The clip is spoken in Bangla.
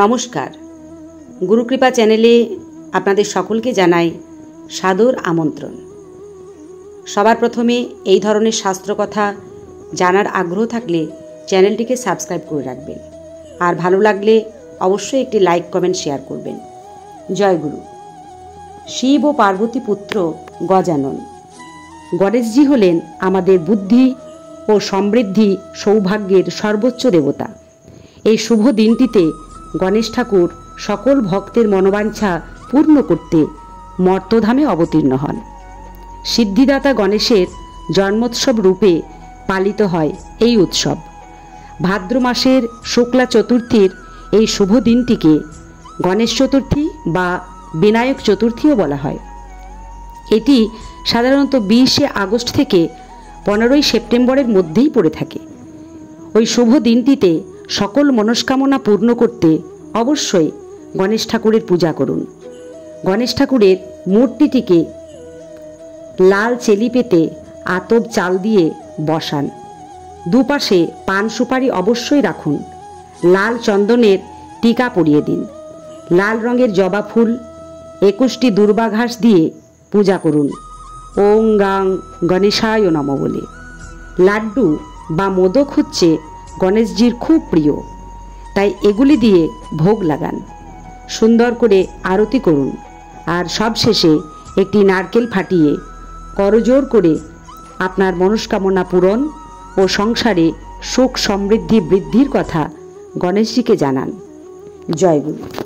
নমস্কার। গুরুকৃপা চ্যানেলে আপনাদের সকলকে জানাই সাদর আমন্ত্রণ। সবার প্রথমে এই ধরনের শাস্ত্রকথা জানার আগ্রহ থাকলে চ্যানেলটিকে সাবস্ক্রাইব করে রাখবেন। আর ভালো লাগলে অবশ্যই একটি লাইক, কমেন্ট, শেয়ার করবেন। জয় গুরু। শিব ও পার্বতী পুত্র গজানন। গণেশজি হলেন আমাদের বুদ্ধি ও সমৃদ্ধি সৌভাগ্যের সর্বোচ্চ দেবতা। এই শুভ দিনটিতে গণেশ ঠাকুর সকল ভক্তের মনোবাঞ্ছা পূর্ণ করতে মর্তধামে অবতীর্ণ হন। সিদ্ধিদাতা গণেশের জন্মোৎসব রূপে পালিত হয় এই উৎসব। ভাদ্র মাসের শুক্লা চতুর্থীর এই শুভ দিনটিকে গণেশ চতুর্থী বা বিনায়ক চতুর্থীও বলা হয়। এটি সাধারণত বিশে আগস্ট থেকে পনেরোই সেপ্টেম্বরের মধ্যেই পড়ে থাকে। ওই শুভ দিনটিতে সকল মনস্কামনা পূর্ণ করতে অবশ্যই গণেশ ঠাকুরের পূজা করুন। গণেশ ঠাকুরের মূর্তিটিকে লাল চেলি পেতে আতপ চাল দিয়ে বসান। দুপাশে পান সুপারি অবশ্যই রাখুন। লাল চন্দনের টিকা পরিয়ে দিন। লাল রঙের জবা ফুল, একুশটি দুর্বাঘাস দিয়ে পূজা করুন। ওং গাং গণেশায় নম বলে। লাড্ডু বা মোদক হচ্ছে গণেশজির খুব প্রিয়। তাই এগুলি দিয়ে ভোগ লাগান। সুন্দর করে আরতি করুন। আর সবশেষে একটি নারকেল ফাটিয়ে করজোর করে আপনার মনস্কামনা পূরণ ও সংসারে সুখ সমৃদ্ধি বৃদ্ধির কথা গণেশজিকে জানান। জয় গুরু।